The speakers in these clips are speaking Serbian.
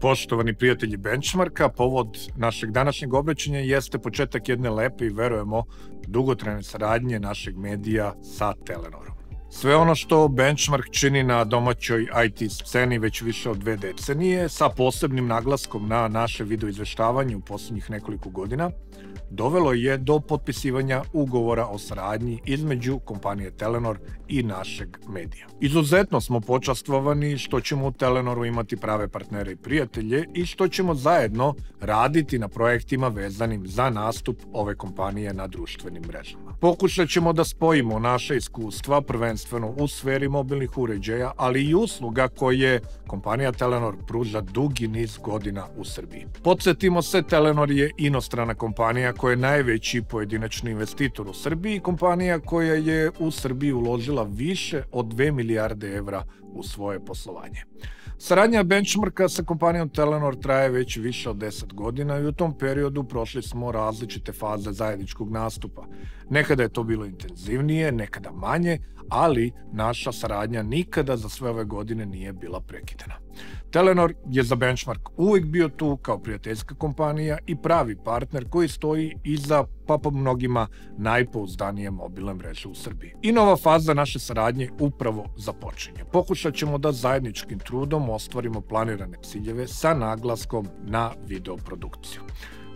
Poštovani prijatelji Benchmarka, povod našeg današnjeg obraćanja jeste početak jedne lepe i verujemo dugotrajne saradnje našeg medija sa Telenorom. Sve ono što Benchmark čini na domaćoj IT sceni već više od dve decenije, sa posebnim naglaskom na naše videoizveštavanje u poslednjih nekoliko godina, dovelo je do potpisivanja ugovora o saradnji između kompanije Telenor i našeg medija. Izuzetno smo počastvovani što ćemo u Telenoru imati prave partnere i prijatelje i što ćemo zajedno raditi na projektima vezanim za nastup ove kompanije na društvenim mrežama. Pokušat ćemo da spojimo naše iskustva prvenstveno u sferi mobilnih uređaja, ali i usluga koje kompanija Telenor pruža dugi niz godina u Srbiji. Podsjetimo se, Telenor je inostrana kompanija koja je najveći pojedinačni investitor u Srbiji i kompanija koja je u Srbiji uložila više od 2 milijarde evra u svoje poslovanje. Saradnja benchmarka sa kompanijom Telenor traje već više od 10 godina i u tom periodu prošli smo različite faze zajedničkog nastupa. Nekada je to bilo intenzivnije, nekada manje, ali naša saradnja nikada za sve ove godine nije bila prekidena. Telenor je za Benchmark uvijek bio tu kao prijateljska kompanija i pravi partner koji stoji iza pa po mnogima najpouzdanije mobilne mreže u Srbiji. I nova faza naše saradnje upravo započinje. Pokušat ćemo da zajedničkim trudom ostvarimo planirane ciljeve sa naglaskom na videoprodukciju.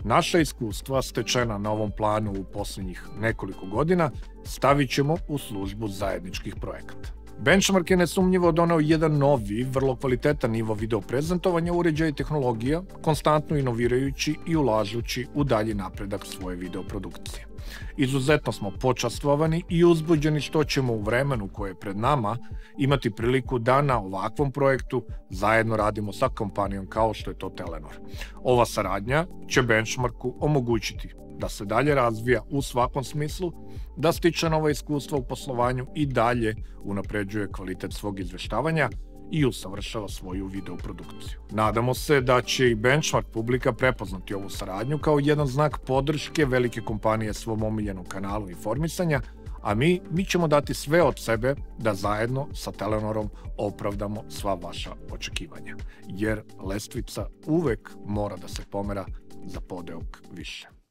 Naša iskustva stečena na ovom planu u poslednjih nekoliko godina stavit ćemo u službu zajedničkih projekata. Benchmark je nesumnjivo donao jedan novi, vrlo kvalitetan nivo video prezentovanja uređaja i tehnologija, konstantno inovirajući i ulažući u dalji napredak svoje videoprodukcije. Izuzetno smo počastvovani i uzbuđeni što ćemo u vremenu koje je pred nama imati priliku da na ovakvom projektu zajedno radimo sa kompanijom kao što je to Telenor. Ova saradnja će Benchmarku omogućiti da se dalje razvija u svakom smislu, da stiče nova iskustva u poslovanju i dalje unapređuje kvalitet svog izveštavanja i usavršava svoju videoprodukciju. Nadamo se da će i Benchmark publika prepoznati ovu saradnju kao jedan znak podrške velike kompanije svom omiljenom kanalu informisanja, a mi, mi ćemo dati sve od sebe da zajedno sa Telenorom opravdamo sva vaša očekivanja. Jer lestvica uvek mora da se pomera za podeok više.